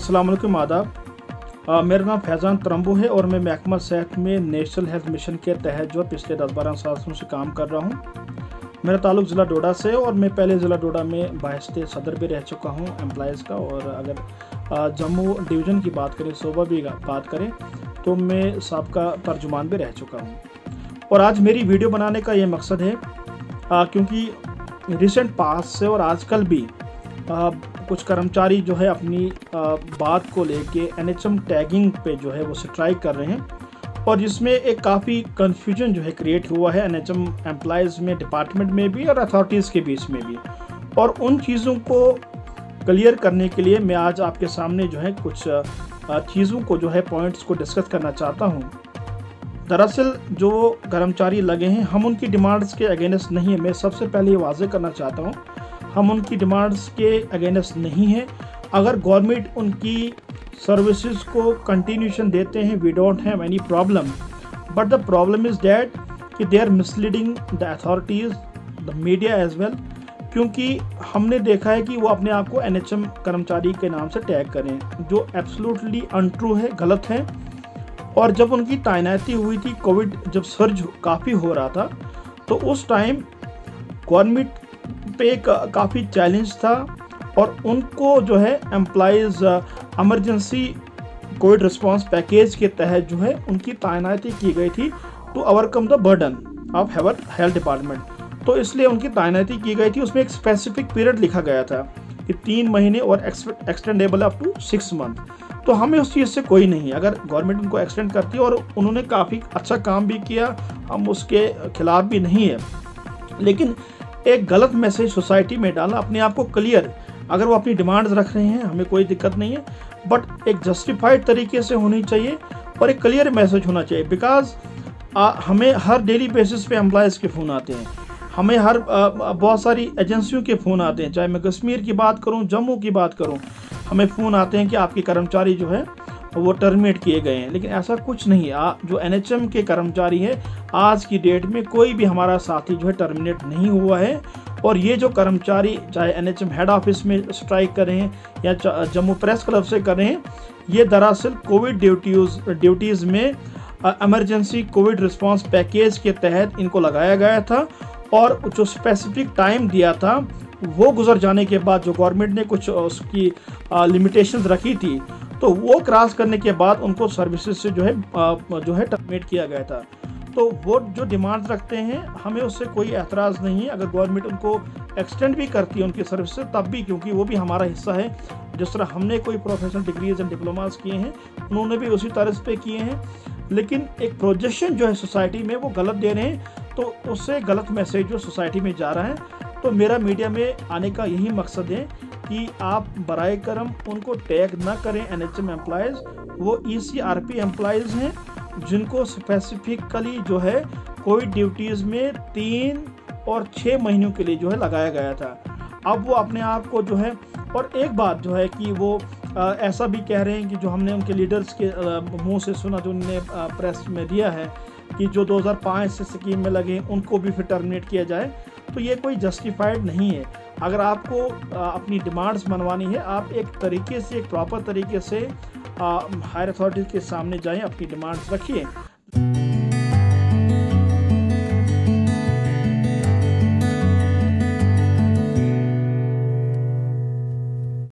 वालेकुम, आदाब। मेरा नाम फैज़ान तरम्बू है और मैं महकमा सेहत में नेशनल हेल्थ मिशन के तहत जो पिछले दस बारह सालों से काम कर रहा हूँ। मेरा ताल्लुक ज़िला डोडा से और मैं पहले ज़िला डोडा में बाहिस्ते सदर भी रह चुका हूँ एम्प्लॉज़ का और अगर जम्मू डिवीज़न की बात करें, सूबा भी बात करें तो मैं सबका तर्जुमान भी रह चुका हूँ। और आज मेरी वीडियो बनाने का ये मकसद है क्योंकि रिसेंट पास से और आजकल भी कुछ कर्मचारी जो है अपनी बात को लेके एन टैगिंग पे जो है वो स्ट्राइक कर रहे हैं और जिसमें एक काफ़ी कन्फ्यूज़न जो है क्रिएट हुआ है एन एच एम्प्लॉज़ में डिपार्टमेंट में भी और अथॉरिटीज़ के बीच में भी। और उन चीज़ों को क्लियर करने के लिए मैं आज आपके सामने जो है कुछ चीज़ों को जो है पॉइंट्स को डिस्कस करना चाहता हूँ। दरअसल जो कर्मचारी लगे हैं, हम उनकी डिमांड्स के अगेंस्ट नहीं है। मैं सबसे पहले ये वाजे करना चाहता हूँ हम उनकी डिमांड्स के अगेंस्ट नहीं हैं। अगर गवर्नमेंट उनकी सर्विसेज़ को कंटिन्यूशन देते हैं we don't have any problem but the problem is that कि they are misleading the authorities the media as well क्योंकि हमने देखा है कि वो अपने आप को एनएचएम कर्मचारी के नाम से टैग करें, जो एब्सोल्युटली अनट्रू है, गलत है। और जब उनकी तैनाती हुई थी कोविड जब सर्ज काफ़ी हो रहा था तो उस टाइम गवर्नमेंट पे एक काफ़ी चैलेंज था और उनको जो है employees emergency COVID response package के तहत जो है उनकी तैनाती की गई थी to overcome the burden of heavier health department तो इसलिए उनकी तैनाती की गई थी। उसमें एक स्पेसिफिक पीरियड लिखा गया था कि तीन महीने और extendable up to six month तो हमें उस चीज़ से कोई नहीं अगर गवर्नमेंट उनको एक्सटेंड करती है और उन्होंने काफ़ी अच्छा काम भी किया, हम उसके खिलाफ भी नहीं है। लेकिन एक गलत मैसेज सोसाइटी में डाला अपने आप को क्लियर अगर वो अपनी डिमांड्स रख रहे हैं, हमें कोई दिक्कत नहीं है बट एक जस्टिफाइड तरीके से होनी चाहिए और एक क्लियर मैसेज होना चाहिए। बिकॉज़ हमें हर डेली बेसिस पे एम्प्लॉयज़ के फ़ोन आते हैं। हमें हर बहुत सारी एजेंसियों के फ़ोन आते हैं। चाहे मैं कश्मीर की बात करूँ, जम्मू की बात करूँ, हमें फ़ोन आते हैं कि आपके कर्मचारी जो है वो टर्मिनेट किए गए हैं। लेकिन ऐसा कुछ नहीं आ, जो एनएचएम के कर्मचारी हैं आज की डेट में कोई भी हमारा साथी जो है टर्मिनेट नहीं हुआ है। और ये जो कर्मचारी चाहे एनएचएम हेड ऑफ़िस में स्ट्राइक कर या जम्मू प्रेस क्लब से कर ये दरअसल कोविड ड्यूटीज़ ड्यूटीज़ में इमरजेंसी कोविड रिस्पांस पैकेज के तहत इनको लगाया गया था और जो स्पेसिफिक टाइम दिया था वो गुजर जाने के बाद जो गवर्नमेंट ने कुछ उसकी लिमिटेशंस रखी थी तो वो क्रॉस करने के बाद उनको सर्विसेज़ से जो है जो है टर्मिनेट किया गया था। तो वो जो डिमांड्स रखते हैं, हमें उससे कोई एतराज़ नहीं है। अगर गवर्नमेंट उनको एक्सटेंड भी करती है उनकी सर्विस से, तब भी, क्योंकि वो भी हमारा हिस्सा है। जिस तरह हमने कोई प्रोफेशनल डिग्रीज एंड डिप्लोमास किए हैं, उन्होंने भी उसी तरह पे किए हैं। लेकिन एक प्रोजेक्शन जो है सोसाइटी में, वो गलत दे रहे हैं तो उससे गलत मैसेज जो सोसाइटी में जा रहा है तो मेरा मीडिया में आने का यही मकसद है कि आप बर करम उनको टैग ना करें एन एच एम एम्प्लॉयज़ वो E C R P employees हैं जिनको स्पेसिफिकली जो है कोविड ड्यूटीज़ में तीन और छः महीनों के लिए जो है लगाया गया था। अब वो अपने आप को जो है और एक बात जो है कि वो आ, ऐसा भी कह रहे हैं कि जो हमने उनके लीडर्स के मुँह से सुना जो उन्होंने प्रेस में दिया है कि जो 2005 से स्कीम में लगे उनको भी फिर टर्मिनेट किया जाए। तो ये कोई जस्टिफाइड नहीं है। अगर आपको अपनी डिमांड्स मनवानी है, आप एक तरीके से, एक प्रॉपर तरीके से हायर अथॉरिटीज़ के सामने जाएँ, अपनी डिमांड्स रखिए।